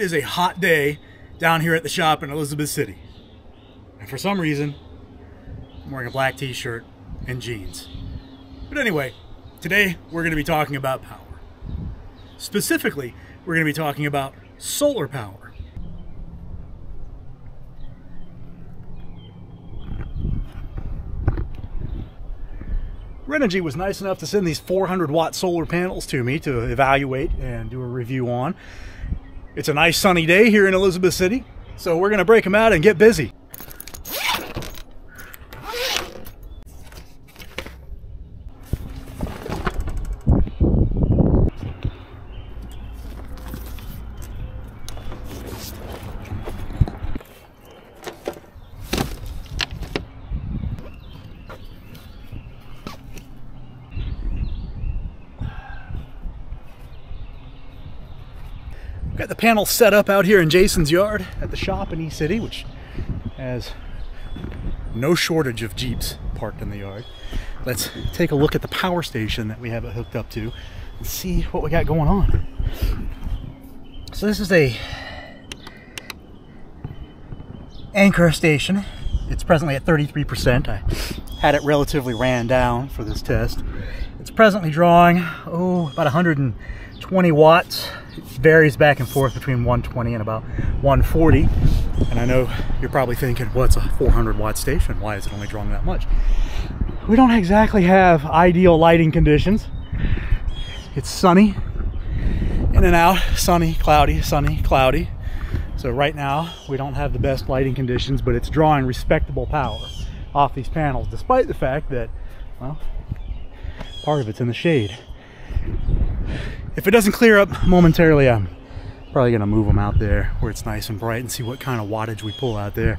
It is a hot day down here at the shop in Elizabeth City. And for some reason, I'm wearing a black t-shirt and jeans. But anyway, today we're going to be talking about power. Specifically, we're going to be talking about solar power. Renogy was nice enough to send these 400 watt solar panels to me to evaluate and do a review on. It's a nice sunny day here in Elizabeth City, so we're going to break them out and get busy. Got the panel set up out here in Jason's yard at the shop in East City, which has no shortage of Jeeps parked in the yard. Let's take a look at the power station that we have it hooked up to and see what we got going on. So this is a Anker station. It's presently at 33%. I had it relatively ran down for this test. It's presently drawing, oh, about 120 watts It varies back and forth between 120 and about 140. And I know you're probably thinking, what's well, a 400 watt station? Why is it only drawing that much? We don't exactly have ideal lighting conditions. It's sunny, in and out, sunny, cloudy, sunny, cloudy. So right now, we don't have the best lighting conditions, but it's drawing respectable power off these panels, despite the fact that, well, part of it's in the shade. If it doesn't clear up momentarily, I'm probably gonna move them out there where it's nice and bright and see what kind of wattage we pull out there.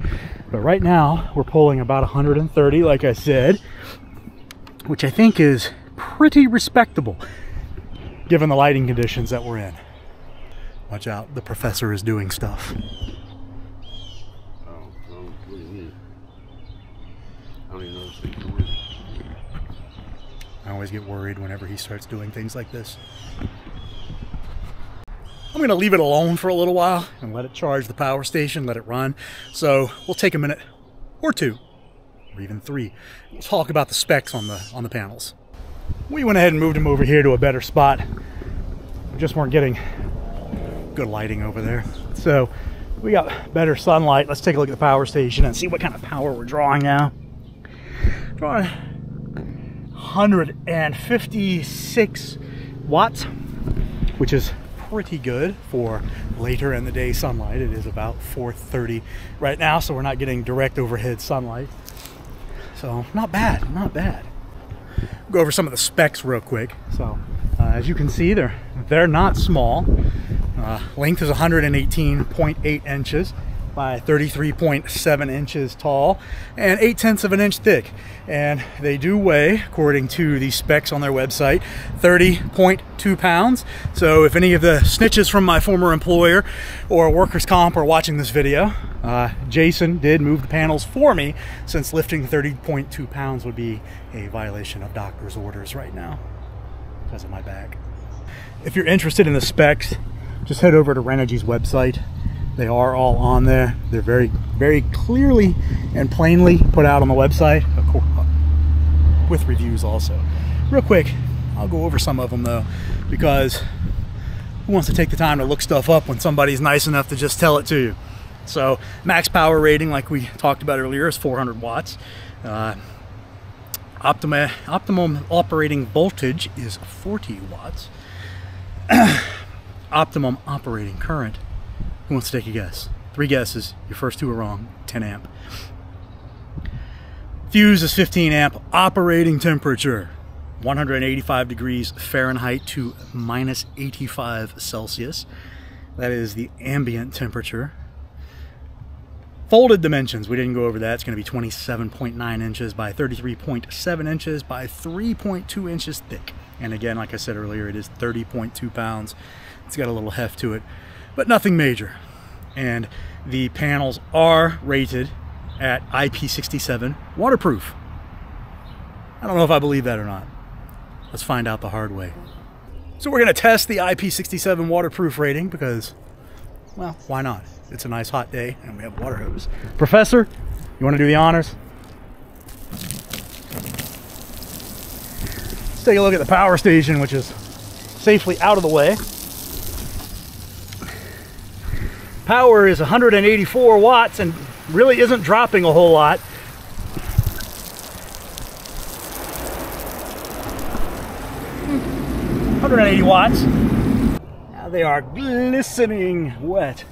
But right now, we're pulling about 130, like I said, which I think is pretty respectable given the lighting conditions that we're in. Watch out, the professor is doing stuff. I always get worried whenever he starts doing things like this. I'm going to leave it alone for a little while and let it charge the power station, let it run. So we'll take a minute or two, or even three. We'll talk about the specs on the on the panels. We went ahead and moved them over here to a better spot. We just weren't getting good lighting over there. So we got better sunlight. Let's take a look at the power station and see what kind of power we're drawing now. Drawing 156 watts, which is pretty good for later in the day sunlight. It is about 4.30 right now, so we're not getting direct overhead sunlight. So not bad, not bad. Go over some of the specs real quick. So uh, as you can see, they're, they're not small. Uh, length is 118.8 inches by 33.7 inches tall and 8 tenths of an inch thick. And they do weigh, according to the specs on their website, 30.2 pounds. So if any of the snitches from my former employer or workers' comp are watching this video, uh, Jason did move the panels for me since lifting 30.2 pounds would be a violation of doctor's orders right now because of my back. If you're interested in the specs, just head over to Renogy's website they are all on there. They're very, very clearly and plainly put out on the website, with reviews also. Real quick, I'll go over some of them though, because who wants to take the time to look stuff up when somebody's nice enough to just tell it to you? So max power rating, like we talked about earlier, is 400 watts. Uh, optima, optimum operating voltage is 40 watts. optimum operating current who wants to take a guess? Three guesses. Your first two are wrong. 10 amp. Fuse is 15 amp. Operating temperature 185 degrees Fahrenheit to minus 85 Celsius. That is the ambient temperature. Folded dimensions, we didn't go over that. It's going to be 27.9 inches by 33.7 inches by 3.2 inches thick. And again, like I said earlier, it is 30.2 pounds. It's got a little heft to it but nothing major. And the panels are rated at IP67 waterproof. I don't know if I believe that or not. Let's find out the hard way. So we're going to test the IP67 waterproof rating because well, why not? It's a nice hot day and we have water hose. Professor, you want to do the honors? Let's take a look at the power station, which is safely out of the way. Power is 184 watts and really isn't dropping a whole lot. Hundred and eighty watts. Now they are glistening wet.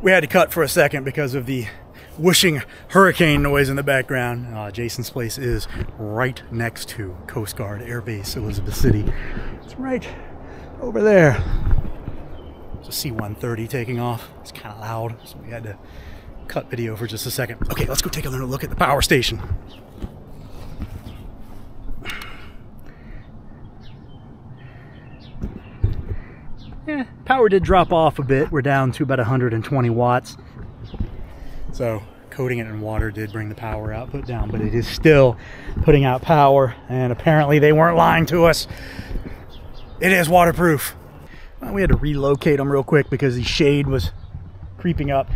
We had to cut for a second because of the whooshing hurricane noise in the background. Uh, Jason's place is right next to Coast Guard Air Base Elizabeth City. It's right over there. A C-130 taking off. It's kind of loud, so we had to cut video for just a second. Okay, let's go take a look at the power station. Yeah, power did drop off a bit. We're down to about 120 watts. So coating it in water did bring the power output down, but it is still putting out power. And apparently they weren't lying to us. It is waterproof. Well, we had to relocate them real quick because the shade was creeping up.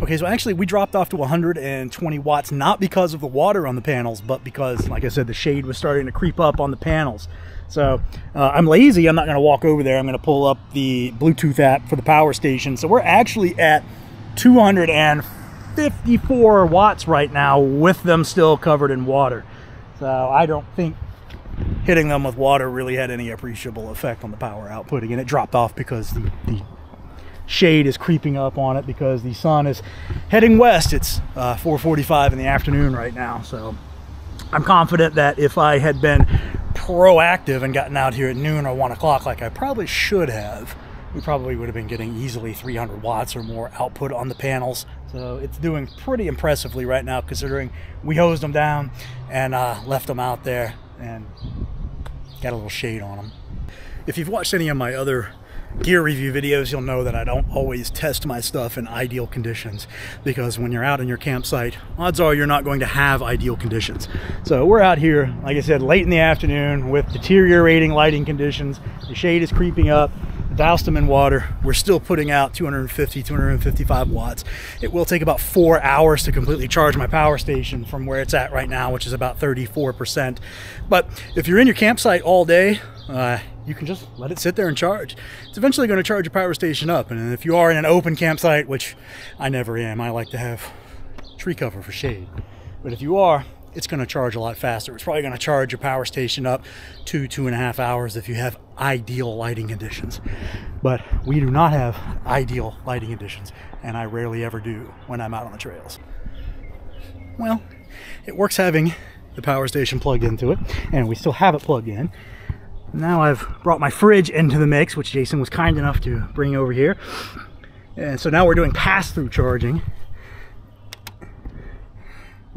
Okay, so actually we dropped off to 120 watts, not because of the water on the panels, but because, like I said, the shade was starting to creep up on the panels. So uh, I'm lazy. I'm not going to walk over there. I'm going to pull up the Bluetooth app for the power station. So we're actually at 254 watts right now with them still covered in water. So I don't think hitting them with water really had any appreciable effect on the power output. Again, it dropped off because the, the shade is creeping up on it because the sun is heading west. It's uh, 4.45 in the afternoon right now. So I'm confident that if I had been proactive and gotten out here at noon or one o'clock like I probably should have, we probably would have been getting easily 300 watts or more output on the panels. So it's doing pretty impressively right now considering we hosed them down and uh, left them out there and got a little shade on them. If you've watched any of my other gear review videos, you'll know that I don't always test my stuff in ideal conditions because when you're out in your campsite, odds are you're not going to have ideal conditions. So we're out here, like I said, late in the afternoon with deteriorating lighting conditions. The shade is creeping up doused them in water. We're still putting out 250, 255 watts. It will take about four hours to completely charge my power station from where it's at right now, which is about 34%. But if you're in your campsite all day, uh, you can just let it sit there and charge. It's eventually going to charge your power station up. And if you are in an open campsite, which I never am, I like to have tree cover for shade. But if you are, it's going to charge a lot faster. It's probably going to charge your power station up two, two and a half hours if you have ideal lighting conditions. But we do not have ideal lighting conditions, and I rarely ever do when I'm out on the trails. Well, it works having the power station plugged into it, and we still have it plugged in. Now I've brought my fridge into the mix, which Jason was kind enough to bring over here. And so now we're doing pass-through charging.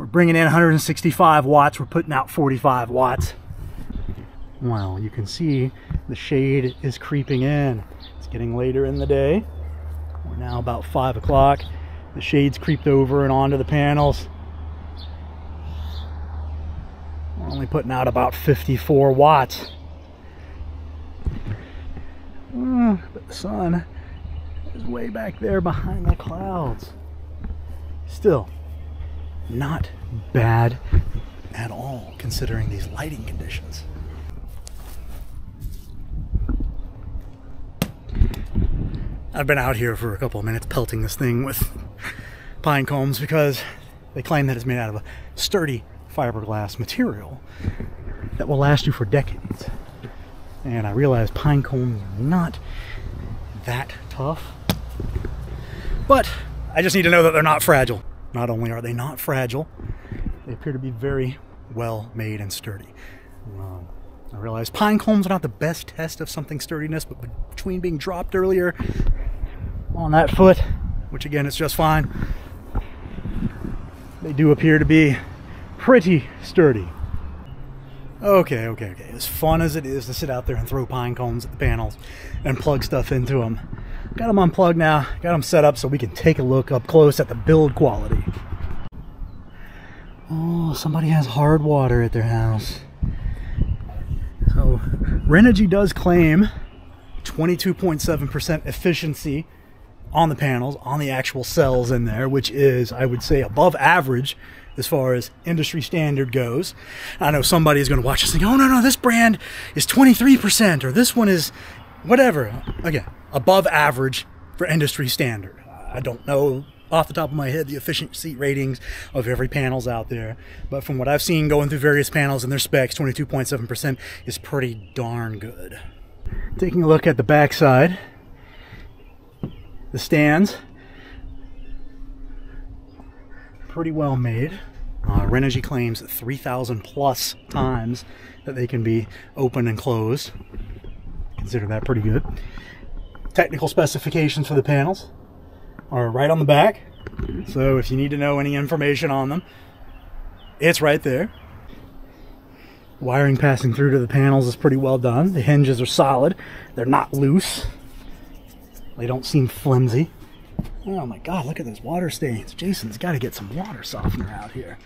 We're bringing in 165 watts. We're putting out 45 watts. Well, you can see the shade is creeping in. It's getting later in the day. We're now about 5 o'clock. The shade's creeped over and onto the panels. We're only putting out about 54 watts. Uh, but the sun is way back there behind the clouds. Still, not bad at all considering these lighting conditions. I've been out here for a couple of minutes pelting this thing with pine cones because they claim that it's made out of a sturdy fiberglass material that will last you for decades. And I realize pine cones are not that tough, but I just need to know that they're not fragile. Not only are they not fragile, they appear to be very well made and sturdy. Um, I realize pine cones are not the best test of something's sturdiness, but between being dropped earlier on that foot, which again is just fine, they do appear to be pretty sturdy. Okay, okay, okay. As fun as it is to sit out there and throw pine cones at the panels and plug stuff into them, got them unplugged now, got them set up so we can take a look up close at the build quality. Oh, somebody has hard water at their house. So, Renogy does claim 22.7% efficiency on the panels, on the actual cells in there, which is, I would say, above average as far as industry standard goes. I know somebody is going to watch this and think, oh, no, no, this brand is 23%, or this one is whatever. Again, above average for industry standard. I don't know off the top of my head the efficiency ratings of every panels out there, but from what I've seen going through various panels and their specs, 22.7% is pretty darn good. Taking a look at the backside, the stands, pretty well made. Uh, Renogy claims 3,000 plus times that they can be open and closed. Consider that pretty good. Technical specifications for the panels are right on the back. So if you need to know any information on them, it's right there. Wiring passing through to the panels is pretty well done. The hinges are solid. They're not loose. They don't seem flimsy. Oh my god, look at those water stains. Jason's got to get some water softener out here.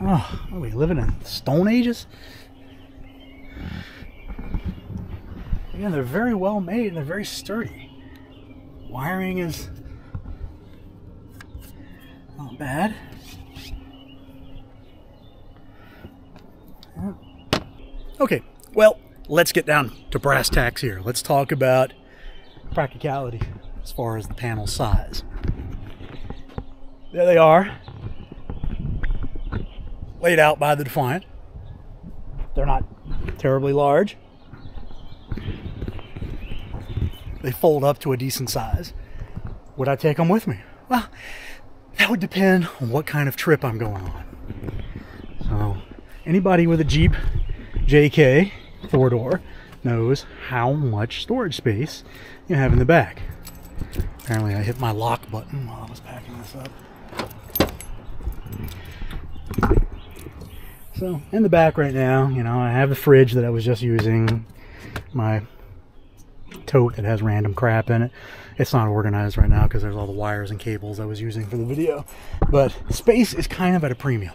Oh, are we living in the stone ages? Again, they're very well made and they're very sturdy. Wiring is not bad. Okay, well, let's get down to brass tacks here. Let's talk about practicality as far as the panel size. There they are, laid out by the Defiant. They're not terribly large. They fold up to a decent size. Would I take them with me? Well, that would depend on what kind of trip I'm going on. So, anybody with a Jeep JK four door knows how much storage space you have in the back. Apparently, I hit my lock button while I was packing this up. So, in the back right now, you know, I have the fridge that I was just using, my tote that has random crap in it. It's not organized right now because there's all the wires and cables I was using for the video. But space is kind of at a premium.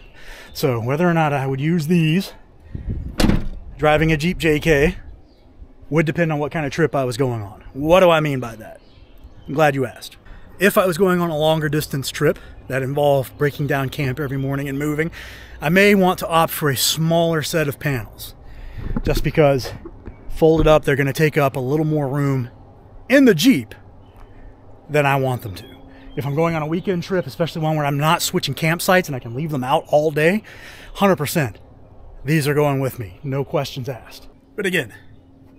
So, whether or not I would use these driving a Jeep JK would depend on what kind of trip I was going on. What do I mean by that? I'm glad you asked. If I was going on a longer distance trip that involved breaking down camp every morning and moving, I may want to opt for a smaller set of panels. Just because folded up, they're going to take up a little more room in the Jeep than I want them to. If I'm going on a weekend trip, especially one where I'm not switching campsites and I can leave them out all day, 100%. These are going with me, no questions asked. But again,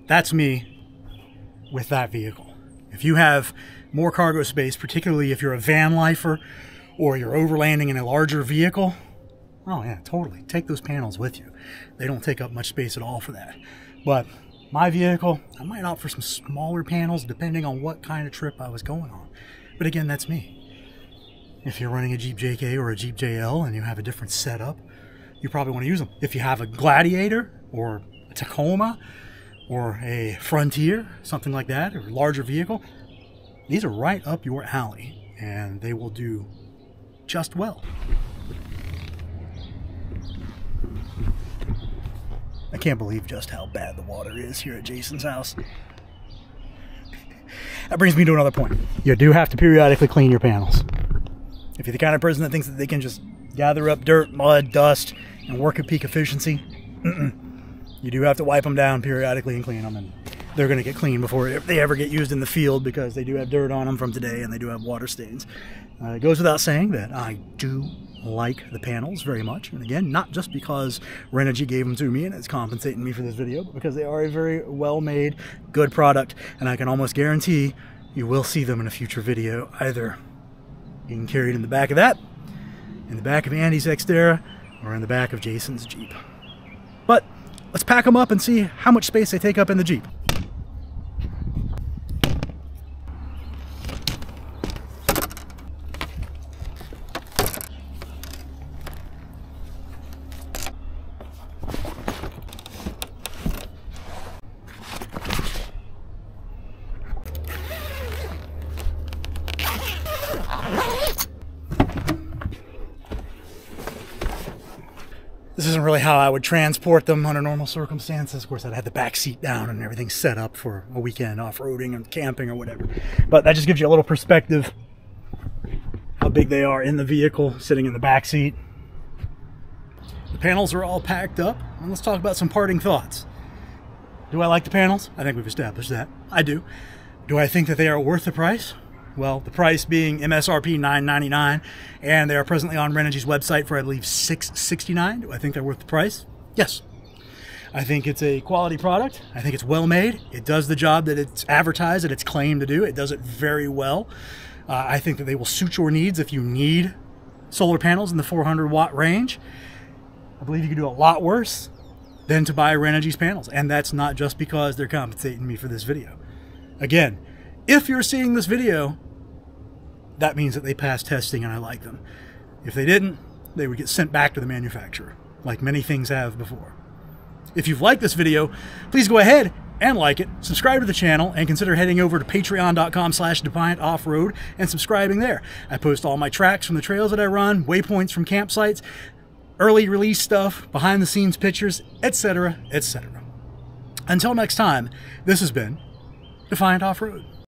that's me with that vehicle. If you have more cargo space, particularly if you're a van lifer or you're overlanding in a larger vehicle, oh yeah, totally. Take those panels with you. They don't take up much space at all for that. But my vehicle, I might opt for some smaller panels depending on what kind of trip I was going on. But again, that's me. If you're running a Jeep JK or a Jeep JL and you have a different setup, you probably want to use them. If you have a Gladiator or a Tacoma or a Frontier, something like that, or a larger vehicle, these are right up your alley and they will do just well. I can't believe just how bad the water is here at Jason's house. That brings me to another point. You do have to periodically clean your panels. If you're the kind of person that thinks that they can just gather up dirt, mud, dust, and work at peak efficiency, you do have to wipe them down periodically and clean them. And they're going to get clean before they ever get used in the field because they do have dirt on them from today and they do have water stains. Uh, it goes without saying that I do like the panels very much. And again, not just because Renogy gave them to me and it's compensating me for this video, but because they are a very well-made, good product. And I can almost guarantee you will see them in a future video, either being carried in the back of that, in the back of Andy's Xterra, or in the back of Jason's Jeep. But let's pack them up and see how much space they take up in the Jeep. Isn't really how I would transport them under normal circumstances. Of course, I'd have the back seat down and everything set up for a weekend off-roading and camping or whatever. But that just gives you a little perspective how big they are in the vehicle, sitting in the back seat. The panels are all packed up. And let's talk about some parting thoughts. Do I like the panels? I think we've established that. I do. Do I think that they are worth the price? Well, the price being MSRP $9.99, and they are presently on Renogy's website for I believe $6.69. Do I think they're worth the price? Yes. I think it's a quality product. I think it's well made. It does the job that it's advertised that it's claimed to do. It does it very well. Uh, I think that they will suit your needs if you need solar panels in the 400 watt range. I believe you can do a lot worse than to buy Renogy's panels. And that's not just because they're compensating me for this video. Again, if you're seeing this video, that means that they passed testing and I like them. If they didn't, they would get sent back to the manufacturer, like many things have before. If you've liked this video, please go ahead and like it, subscribe to the channel, and consider heading over to patreon.com slash defiant offroad and subscribing there. I post all my tracks from the trails that I run, waypoints from campsites, early release stuff, behind the scenes pictures, etc., etc. Until next time, this has been Defiant Off-Road.